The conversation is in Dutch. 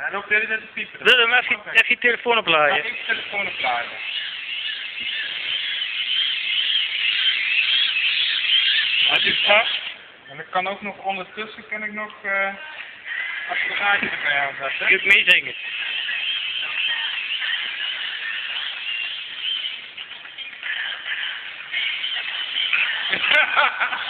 Ja, dan wil je met de pieper. Even, even je telefoon opladen. Ja, je telefoon opladen. Dat is vast. En dan kan ook nog ondertussen kan ik nog eh, uh, apparaatje erbij aanzetten. Je kunt meezingen. Ha ha ha!